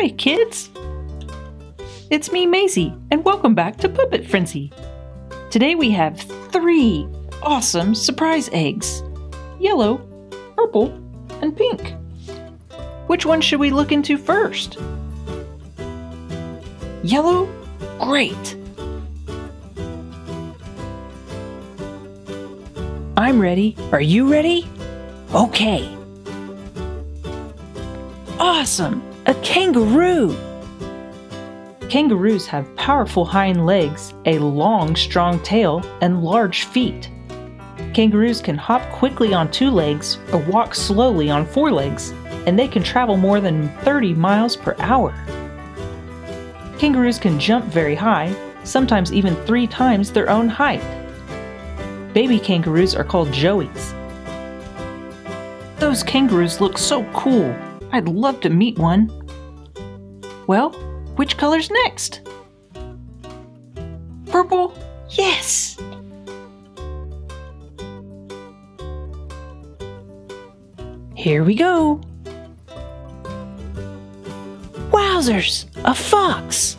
Hi, kids! It's me, Mazy, and welcome back to Puppet Frenzy. Today we have three awesome surprise eggs yellow, purple, and pink. Which one should we look into first? Yellow? Great! I'm ready. Are you ready? Okay. Awesome! A kangaroo! Kangaroos have powerful hind legs, a long, strong tail, and large feet. Kangaroos can hop quickly on two legs or walk slowly on four legs, and they can travel more than 30 miles per hour. Kangaroos can jump very high, sometimes even three times their own height. Baby kangaroos are called joeys. Those kangaroos look so cool. I'd love to meet one. Well, which color's next? Purple? Yes! Here we go. Wowzers! A fox!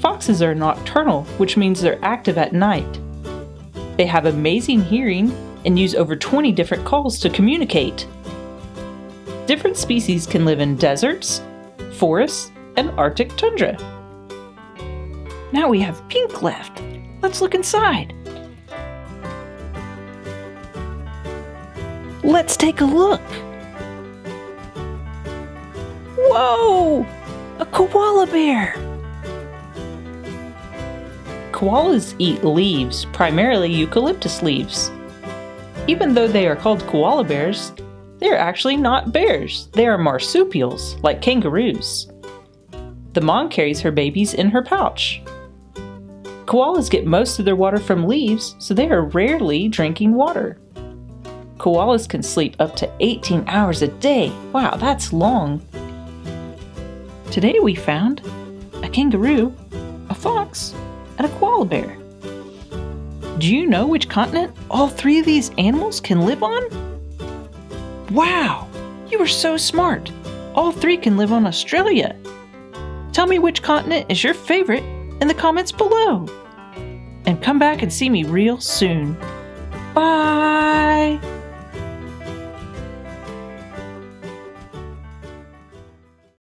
Foxes are nocturnal, which means they're active at night. They have amazing hearing and use over 20 different calls to communicate. Different species can live in deserts, forests, and Arctic tundra. Now we have pink left. Let's look inside. Let's take a look. Whoa! A koala bear! Koalas eat leaves, primarily eucalyptus leaves. Even though they are called koala bears, they're actually not bears, they are marsupials, like kangaroos. The mom carries her babies in her pouch. Koalas get most of their water from leaves, so they are rarely drinking water. Koalas can sleep up to 18 hours a day. Wow, that's long. Today we found a kangaroo, a fox, and a koala bear. Do you know which continent all three of these animals can live on? Wow! You are so smart! All three can live on Australia. Tell me which continent is your favorite in the comments below. And come back and see me real soon. Bye!